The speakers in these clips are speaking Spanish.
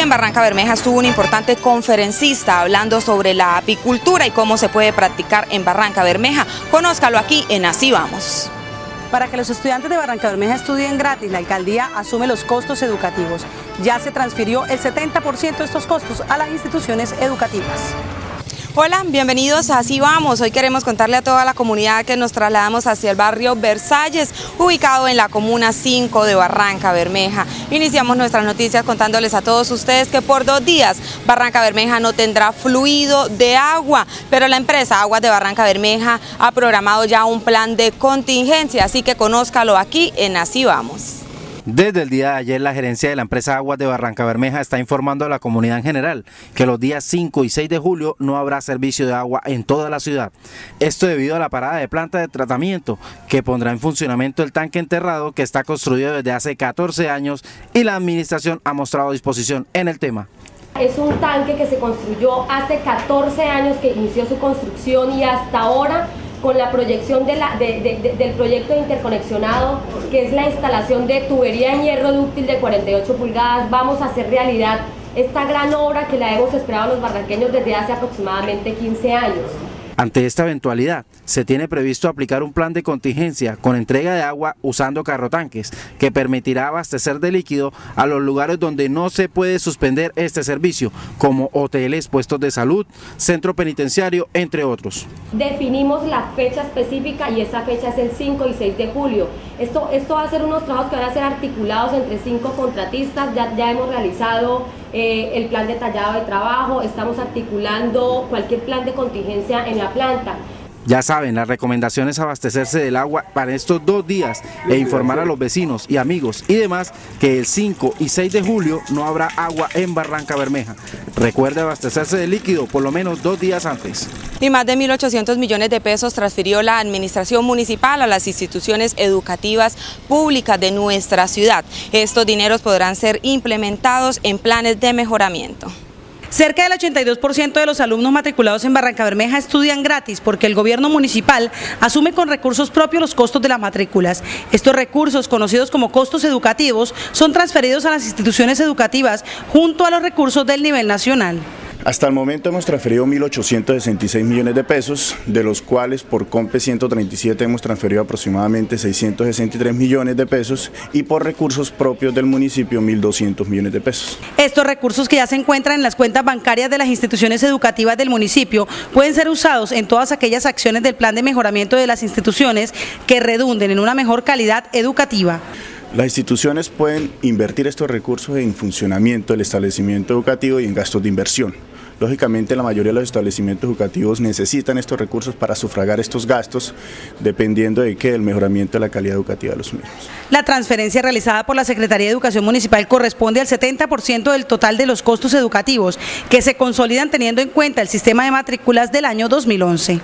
en Barranca Bermeja estuvo un importante conferencista hablando sobre la apicultura y cómo se puede practicar en Barranca Bermeja. Conózcalo aquí en Así Vamos. Para que los estudiantes de Barranca Bermeja estudien gratis, la alcaldía asume los costos educativos. Ya se transfirió el 70% de estos costos a las instituciones educativas. Hola, bienvenidos a Así Vamos. Hoy queremos contarle a toda la comunidad que nos trasladamos hacia el barrio Versalles, ubicado en la comuna 5 de Barranca Bermeja. Iniciamos nuestras noticias contándoles a todos ustedes que por dos días Barranca Bermeja no tendrá fluido de agua, pero la empresa Aguas de Barranca Bermeja ha programado ya un plan de contingencia, así que conózcalo aquí en Así Vamos. Desde el día de ayer, la gerencia de la empresa Aguas de Barranca Bermeja está informando a la comunidad en general que los días 5 y 6 de julio no habrá servicio de agua en toda la ciudad. Esto debido a la parada de planta de tratamiento que pondrá en funcionamiento el tanque enterrado que está construido desde hace 14 años y la administración ha mostrado disposición en el tema. Es un tanque que se construyó hace 14 años que inició su construcción y hasta ahora con la proyección del proyecto interconexionado, que es la instalación de tubería en hierro dúctil de 48 pulgadas, vamos a hacer realidad esta gran obra que la hemos esperado los barranqueños desde hace aproximadamente 15 años. Ante esta eventualidad, se tiene previsto aplicar un plan de contingencia con entrega de agua usando carrotanques que permitirá abastecer de líquido a los lugares donde no se puede suspender este servicio, como hoteles, puestos de salud, centro penitenciario, entre otros. Definimos la fecha específica y esa fecha es el 5 y 6 de julio. Esto, esto va a ser unos trabajos que van a ser articulados entre cinco contratistas, ya, ya hemos realizado eh, el plan detallado de trabajo, estamos articulando cualquier plan de contingencia en la planta. Ya saben, la recomendación es abastecerse del agua para estos dos días e informar a los vecinos y amigos y demás que el 5 y 6 de julio no habrá agua en Barranca Bermeja. Recuerde abastecerse de líquido por lo menos dos días antes. Y más de 1.800 millones de pesos transfirió la administración municipal a las instituciones educativas públicas de nuestra ciudad. Estos dineros podrán ser implementados en planes de mejoramiento. Cerca del 82% de los alumnos matriculados en Barranca Bermeja estudian gratis porque el gobierno municipal asume con recursos propios los costos de las matrículas. Estos recursos, conocidos como costos educativos, son transferidos a las instituciones educativas junto a los recursos del nivel nacional. Hasta el momento hemos transferido 1.866 millones de pesos, de los cuales por COMPE 137 hemos transferido aproximadamente 663 millones de pesos y por recursos propios del municipio 1.200 millones de pesos. Estos recursos que ya se encuentran en las cuentas bancarias de las instituciones educativas del municipio pueden ser usados en todas aquellas acciones del plan de mejoramiento de las instituciones que redunden en una mejor calidad educativa. Las instituciones pueden invertir estos recursos en funcionamiento del establecimiento educativo y en gastos de inversión. Lógicamente la mayoría de los establecimientos educativos necesitan estos recursos para sufragar estos gastos, dependiendo de qué, el mejoramiento de la calidad educativa de los mismos. La transferencia realizada por la Secretaría de Educación Municipal corresponde al 70% del total de los costos educativos, que se consolidan teniendo en cuenta el sistema de matrículas del año 2011.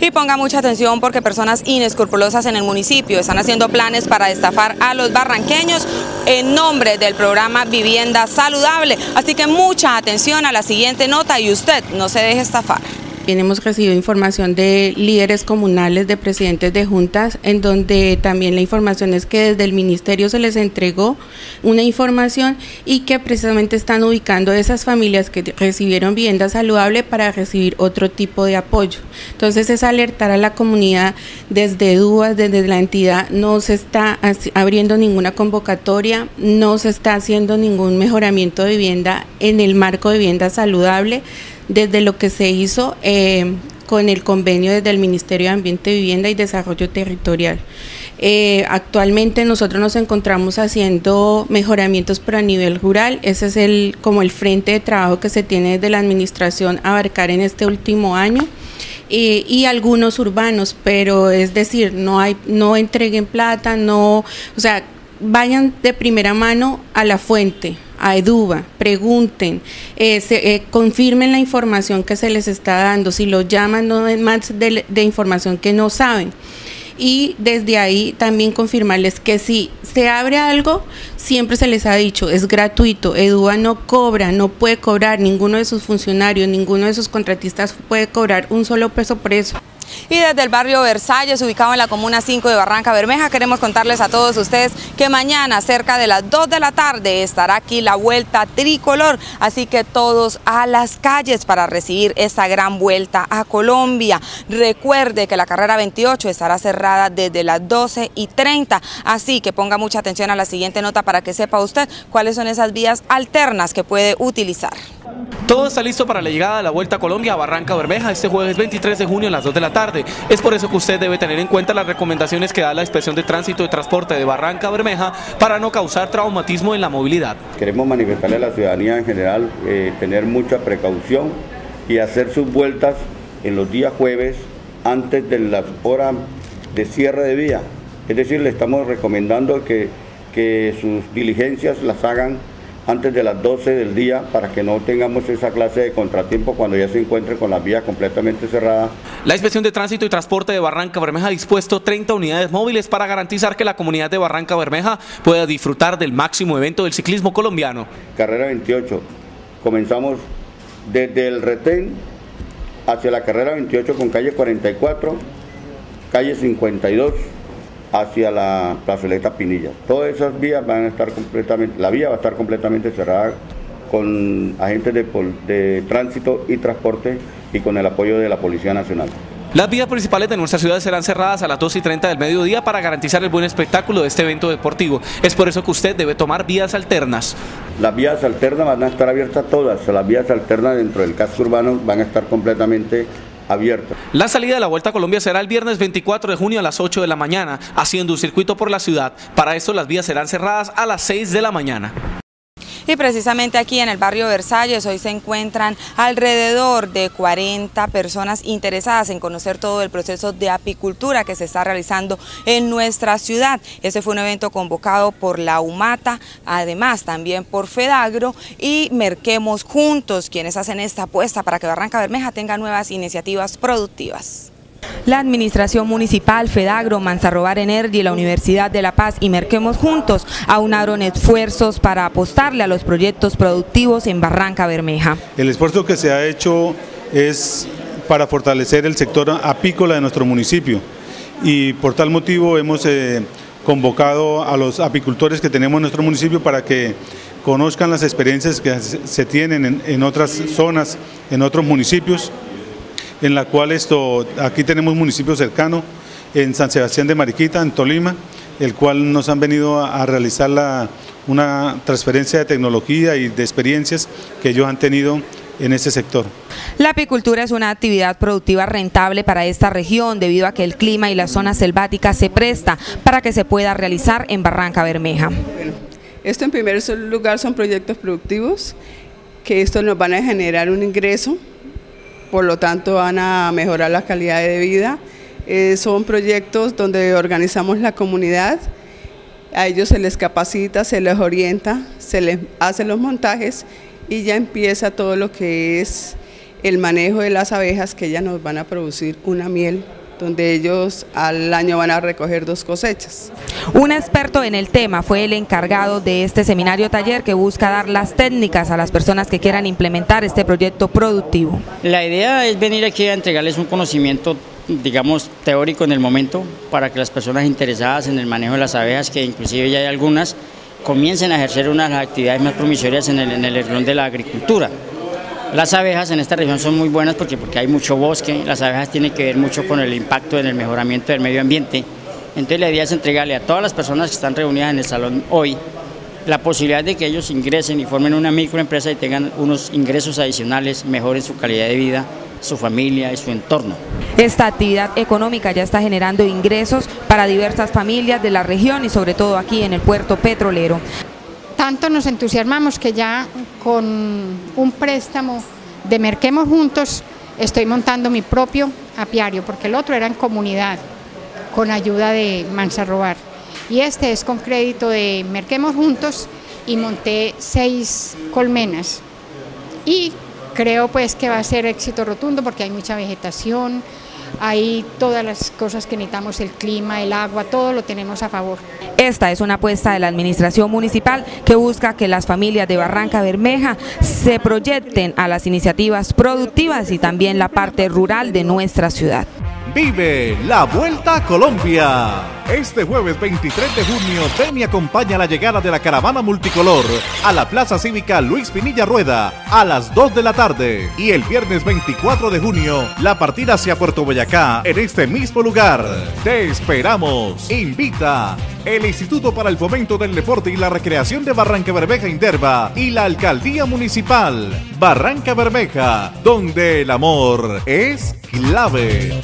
Y ponga mucha atención porque personas inescrupulosas en el municipio están haciendo planes para estafar a los barranqueños en nombre del programa Vivienda Saludable. Así que mucha atención a la siguiente nota y usted no se deje estafar. También hemos recibido información de líderes comunales, de presidentes de juntas, en donde también la información es que desde el ministerio se les entregó una información y que precisamente están ubicando esas familias que recibieron vivienda saludable para recibir otro tipo de apoyo. Entonces es alertar a la comunidad desde DUAS, desde la entidad, no se está abriendo ninguna convocatoria, no se está haciendo ningún mejoramiento de vivienda en el marco de vivienda saludable desde lo que se hizo eh, con el convenio desde el Ministerio de Ambiente, Vivienda y Desarrollo Territorial. Eh, actualmente nosotros nos encontramos haciendo mejoramientos pero a nivel rural, ese es el como el frente de trabajo que se tiene desde la administración abarcar en este último año. y algunos urbanos, pero es decir, no hay, no entreguen plata, no, o sea, vayan de primera mano a la fuente, a Eduba, pregunten, eh, eh, confirmen la información que se les está dando, si lo llaman no es más de, información que no saben. Y desde ahí también confirmarles que si se abre algo, siempre se les ha dicho, es gratuito, Eduba no cobra, no puede cobrar, ninguno de sus funcionarios, ninguno de sus contratistas puede cobrar un solo peso por eso. Y desde el barrio Versalles, ubicado en la comuna 5 de Barranca Bermeja, queremos contarles a todos ustedes que mañana, cerca de las 2 de la tarde, estará aquí la vuelta tricolor. Así que todos a las calles para recibir esta gran vuelta a Colombia. Recuerde que la carrera 28 estará cerrada desde las 12 y 30. Así que ponga mucha atención a la siguiente nota para que sepa usted cuáles son esas vías alternas que puede utilizar. Todo está listo para la llegada de la Vuelta a Colombia a Barranca Bermeja este jueves 23 de junio a las 2 de la tarde. Es por eso que usted debe tener en cuenta las recomendaciones que da la Inspección de Tránsito y Transporte de Barranca Bermeja para no causar traumatismo en la movilidad. Queremos manifestarle a la ciudadanía en general eh, tener mucha precaución y hacer sus vueltas en los días jueves antes de las horas de cierre de vía. Es decir, le estamos recomendando que, que sus diligencias las hagan antes de las 12 del día para que no tengamos esa clase de contratiempo cuando ya se encuentren con las vías completamente cerradas. La Inspección de Tránsito y Transporte de Barranca Bermeja ha dispuesto 30 unidades móviles para garantizar que la comunidad de Barranca Bermeja pueda disfrutar del máximo evento del ciclismo colombiano. Carrera 28, comenzamos desde el retén hacia la carrera 28 con calle 44, calle 52, hacia la plazoleta Pinilla. Todas esas vías van a estar completamente, la vía va a estar completamente cerrada con agentes de, de tránsito y transporte y con el apoyo de la Policía Nacional. Las vías principales de nuestra ciudad serán cerradas a las 2 y 30 del mediodía para garantizar el buen espectáculo de este evento deportivo. Es por eso que usted debe tomar vías alternas. Las vías alternas van a estar abiertas todas. Las vías alternas dentro del casco urbano van a estar completamente La salida de la Vuelta a Colombia será el viernes 24 de junio a las 8 de la mañana, haciendo un circuito por la ciudad. Para esto las vías serán cerradas a las 6 de la mañana. Y precisamente aquí en el barrio Versalles hoy se encuentran alrededor de 40 personas interesadas en conocer todo el proceso de apicultura que se está realizando en nuestra ciudad. Este fue un evento convocado por la UMATA, además también por FEDAGRO y Merquemos Juntos, quienes hacen esta apuesta para que Barranca Bermeja tenga nuevas iniciativas productivas. La Administración Municipal, Fedagro, Manzarrobar Energy, la Universidad de La Paz y Merquemos Juntos aunaron esfuerzos para apostarle a los proyectos productivos en Barranca Bermeja. El esfuerzo que se ha hecho es para fortalecer el sector apícola de nuestro municipio y por tal motivo hemos eh, convocado a los apicultores que tenemos en nuestro municipio para que conozcan las experiencias que se tienen en, en otras zonas, en otros municipios en la cual esto, aquí tenemos un municipio cercano, en San Sebastián de Mariquita, en Tolima, el cual nos han venido a, realizar la, una transferencia de tecnología y de experiencias que ellos han tenido en ese sector. La apicultura es una actividad productiva rentable para esta región debido a que el clima y la zona selvática se presta para que se pueda realizar en Barranca Bermeja. Bueno, esto en primer lugar son proyectos productivos que esto nos van a generar un ingreso por lo tanto van a mejorar la calidad de vida. Eh, son proyectos donde organizamos la comunidad, a ellos se les capacita, se les orienta, se les hacen los montajes y ya empieza todo lo que es el manejo de las abejas que ellas nos van a producir una miel donde ellos al año van a recoger dos cosechas. Un experto en el tema fue el encargado de este seminario taller que busca dar las técnicas a las personas que quieran implementar este proyecto productivo. La idea es venir aquí a entregarles un conocimiento digamos teórico en el momento para que las personas interesadas en el manejo de las abejas, que inclusive ya hay algunas, comiencen a ejercer unas actividades más promisorias en el, en el de la agricultura. Las abejas en esta región son muy buenas porque, porque hay mucho bosque, las abejas tienen que ver mucho con el impacto en el mejoramiento del medio ambiente. Entonces la idea es entregarle a todas las personas que están reunidas en el salón hoy la posibilidad de que ellos ingresen y formen una microempresa y tengan unos ingresos adicionales, mejoren su calidad de vida, su familia y su entorno. Esta actividad económica ya está generando ingresos para diversas familias de la región y sobre todo aquí en el puerto petrolero tanto nos entusiasmamos que ya con un préstamo de Merquemos Juntos estoy montando mi propio apiario, porque el otro era en comunidad, con ayuda de Mansarrobar. Y este es con crédito de Merquemos Juntos y monté seis colmenas. Y creo pues que va a ser éxito rotundo porque hay mucha vegetación, hay todas las cosas que necesitamos, el clima, el agua, todo lo tenemos a favor. Esta es una apuesta de la administración municipal que busca que las familias de Barranca Bermeja se proyecten a las iniciativas productivas y también la parte rural de nuestra ciudad. Vive la Vuelta a Colombia. Este jueves 23 de junio, ven acompaña la llegada de la caravana multicolor a la Plaza Cívica Luis Pinilla Rueda a las 2 de la tarde. Y el viernes 24 de junio, la partida hacia Puerto Boyacá en este mismo lugar. Te esperamos. Invita el Instituto para el Fomento del Deporte y la Recreación de Barranca Bermeja Inderva y la Alcaldía Municipal Barranca Bermeja, donde el amor es clave.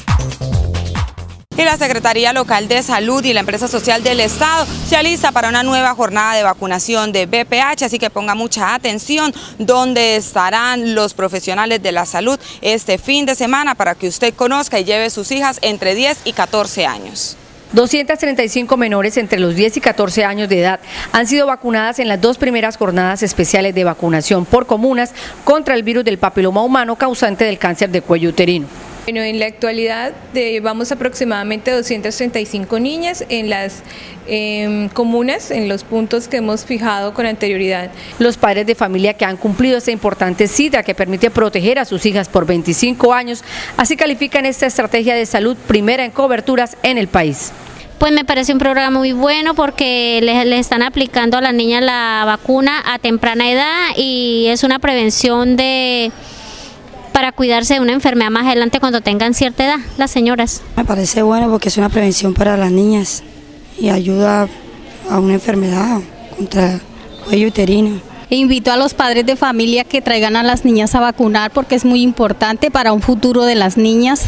Y la Secretaría Local de Salud y la Empresa Social del Estado se alista para una nueva jornada de vacunación de BPH, así que ponga mucha atención donde estarán los profesionales de la salud este fin de semana para que usted conozca y lleve sus hijas entre 10 y 14 años. 235 menores entre los 10 y 14 años de edad han sido vacunadas en las dos primeras jornadas especiales de vacunación por comunas contra el virus del papiloma humano causante del cáncer de cuello uterino. Bueno, en la actualidad llevamos aproximadamente 235 niñas en las em, comunas, en los puntos que hemos fijado con anterioridad. Los padres de familia que han cumplido esta importante cita que permite proteger a sus hijas por 25 años, así califican esta estrategia de salud primera en coberturas en el país. Pues me parece un programa muy bueno porque le, están aplicando a las niñas la vacuna a temprana edad y es una prevención de para cuidarse de una enfermedad más adelante cuando tengan cierta edad, las señoras. Me parece bueno porque es una prevención para las niñas y ayuda a una enfermedad contra cuello uterino. Invito a los padres de familia que traigan a las niñas a vacunar porque es muy importante para un futuro de las niñas,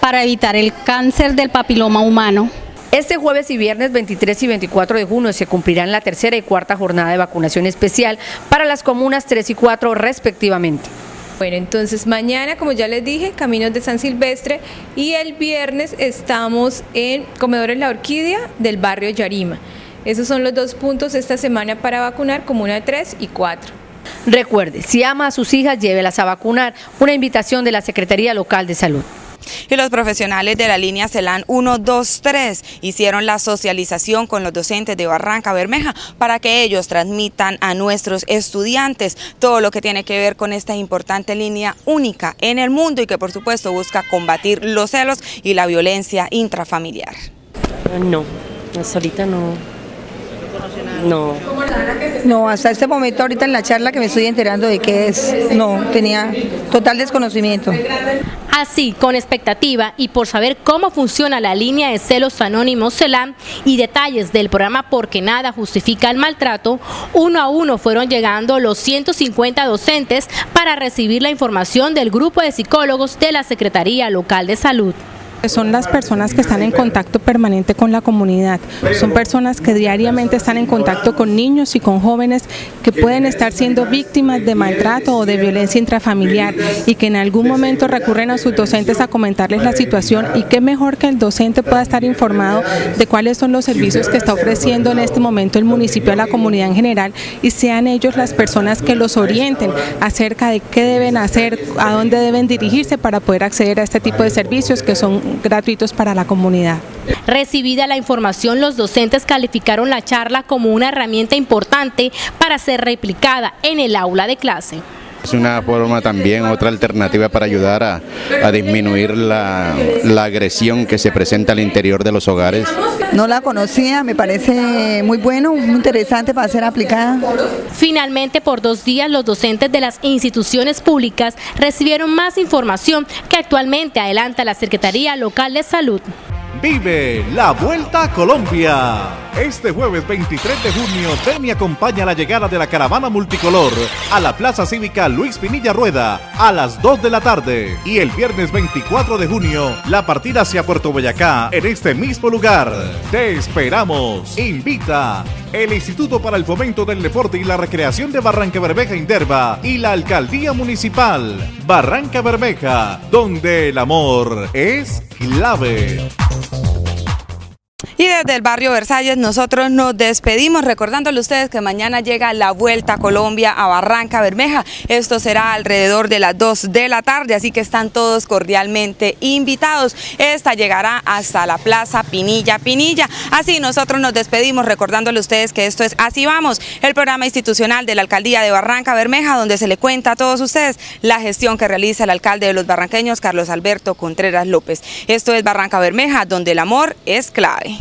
para evitar el cáncer del papiloma humano. Este jueves y viernes 23 y 24 de junio se cumplirán la tercera y cuarta jornada de vacunación especial para las comunas 3 y 4 respectivamente. Bueno, entonces mañana, como ya les dije, Caminos de San Silvestre y el viernes estamos en Comedores La Orquídea del barrio Yarima. Esos son los dos puntos esta semana para vacunar, Comuna 3 y 4. Recuerde, si ama a sus hijas, llévelas a vacunar. Una invitación de la Secretaría Local de Salud. Y los profesionales de la línea CELAN 1, 2, 3 hicieron la socialización con los docentes de Barranca Bermeja para que ellos transmitan a nuestros estudiantes todo lo que tiene que ver con esta importante línea única en el mundo y que por supuesto busca combatir los celos y la violencia intrafamiliar. No, ahorita no. No. No, hasta este momento, ahorita en la charla que me estoy enterando de qué es, no, tenía total desconocimiento. Así, con expectativa y por saber cómo funciona la línea de celos anónimos CELAM y detalles del programa Porque nada justifica el maltrato, uno a uno fueron llegando los 150 docentes para recibir la información del grupo de psicólogos de la Secretaría Local de Salud. Son las personas que están en contacto permanente con la comunidad, son personas que diariamente están en contacto con niños y con jóvenes que pueden estar siendo víctimas de maltrato o de violencia intrafamiliar y que en algún momento recurren a sus docentes a comentarles la situación y qué mejor que el docente pueda estar informado de cuáles son los servicios que está ofreciendo en este momento el municipio a la comunidad en general y sean ellos las personas que los orienten acerca de qué deben hacer, a dónde deben dirigirse para poder acceder a este tipo de servicios que son gratuitos para la comunidad. Recibida la información, los docentes calificaron la charla como una herramienta importante para ser replicada en el aula de clase. Es una forma también, otra alternativa para ayudar a, disminuir la, la, agresión que se presenta al interior de los hogares. No la conocía, me parece muy bueno, muy interesante para ser aplicada. Finalmente, por dos días, los docentes de las instituciones públicas recibieron más información que actualmente adelanta la Secretaría Local de Salud. Vive la Vuelta a Colombia. Este jueves 23 de junio, y acompaña la llegada de la caravana multicolor a la Plaza Cívica Luis Pinilla Rueda a las 2 de la tarde. Y el viernes 24 de junio, la partida hacia Puerto Boyacá en este mismo lugar. Te esperamos. Invita el Instituto para el Fomento del Deporte y la Recreación de Barranca Bermeja Inderva y la Alcaldía Municipal Barranca Bermeja, donde el amor es clave. Y desde el barrio Versalles nosotros nos despedimos recordándole a ustedes que mañana llega la Vuelta a Colombia a Barranca Bermeja. Esto será alrededor de las 2 de la tarde, así que están todos cordialmente invitados. Esta llegará hasta la Plaza Pinilla Pinilla. Así nosotros nos despedimos recordándole a ustedes que esto es Así Vamos, el programa institucional de la Alcaldía de Barranca Bermeja, donde se le cuenta a todos ustedes la gestión que realiza el alcalde de los barranqueños, Carlos Alberto Contreras López. Esto es Barranca Bermeja, donde el amor es clave.